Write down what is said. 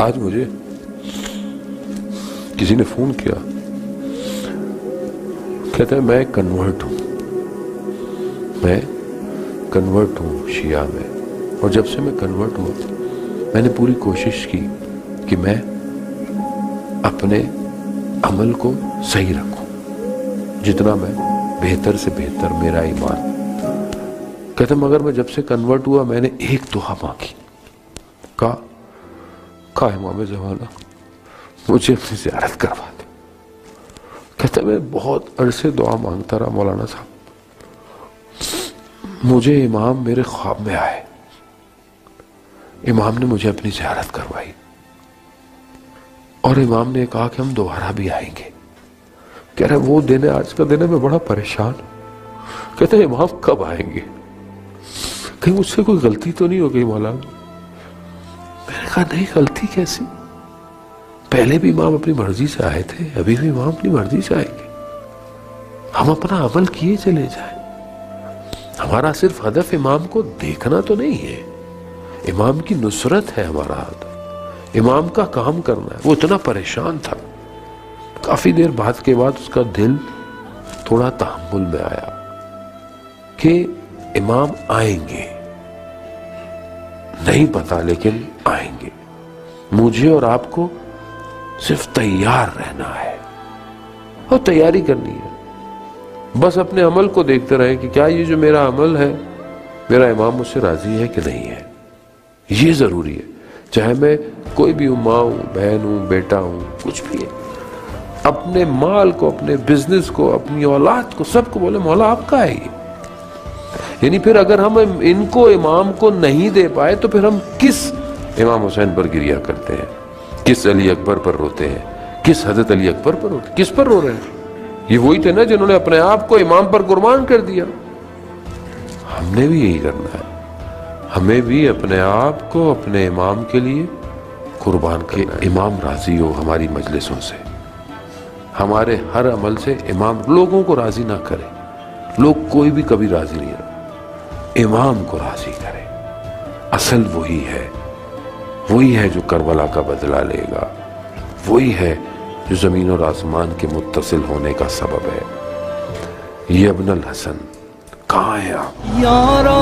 आज मुझे किसी ने फ़ोन किया। कहते हैं, मैं कन्वर्ट हूँ। मैं कन्वर्ट हूँ शिया में। और जब से मैं कन्वर्ट हुआ मैंने पूरी कोशिश की कि मैं अपने अमल को सही रखूँ। जितना मैं बेहतर से बेहतर मेरा ईमान कहते, मगर मैं जब से कन्वर्ट हुआ, मैंने एक दुआ मांगी। कहा कहा इमाम जमाना। मुझे अपनी जियारत करवा दे। कहते, मैं बहुत अरसे दुआ माँगता रहा मौलाना साहब। मुझे इमाम मेरे ख्वाब में आए। इमाम ने मुझे अपनी जियारत करवाई। और इमाम ने कहा कि हम दोबारा भी आएँगे। कह रहे, वो दिन आज का दिन है, मैं बड़ा परेशान कहते, इमाम कब आएँगे? कहीं मुझसे कोई गलती तो नहीं हो गई मौला? मैंने कहा, नहीं, गलती कैसी? पहले भी इमाम अपनी मर्ज़ी से आए थे, अभी भी इमाम अपनी मर्ज़ी से आएँगे। हम अपना अमल किए चले जाए। हमारा सिर्फ़ हदफ इमाम को देखना तो नहीं है। इमाम की नुसरत है हमारा हदफ इमाम का काम करना है। वो इतना परेशान था। काफ़ी देर बाद के बाद उसका दिल थोड़ा तहमुल में आया कि इमाम आएँगे। नहीं पता, लेकिन आएँगे। मुझे और आपको सिर्फ़ तैयार रहना है और तैयारी करनी है। बस अपने अमल को देखते रहे कि क्या ये जो मेरा अमल है, मेरा इमाम मुझसे राज़ी है कि नहीं है। ये ज़रूरी है, चाहे मैं कोई भी हूँ माँ हूँ, बहन हूँ, बेटा हूँ, कुछ भी है। अपने माल को, अपने बिज़नेस को, अपनी औलाद को, सबको बोले, मौला आपका है ये। यानी फिर अगर हम इनको, इमाम को नहीं दे पाए तो फिर हम किस इमाम हुसैन पर गिरिया करते हैं? किस अली अकबर पर रोते हैं? किस हज़रत अली अकबर पर रोते किस पर रो रहे हैं? ये वही थे ना जिन्होंने अपने आप को इमाम पर कुर्बान कर दिया। हमने भी यही करना है। हमें भी अपने आप को, अपने इमाम के लिए कुर्बान के इमाम राज़ी हो हमारी मजलिसों से। हमारे हर अमल से इमाम लोगों को राज़ी ना करे। लोग कोई भी कभी राज़ी नहीं रहे इमाम को राजी करे असल वही है वही है जो करबला का बदला लेगा वही है जो ज़मीन और आसमान के मुतसिल होने का सबब है ये अबनल हसन कहाँ है आप यारा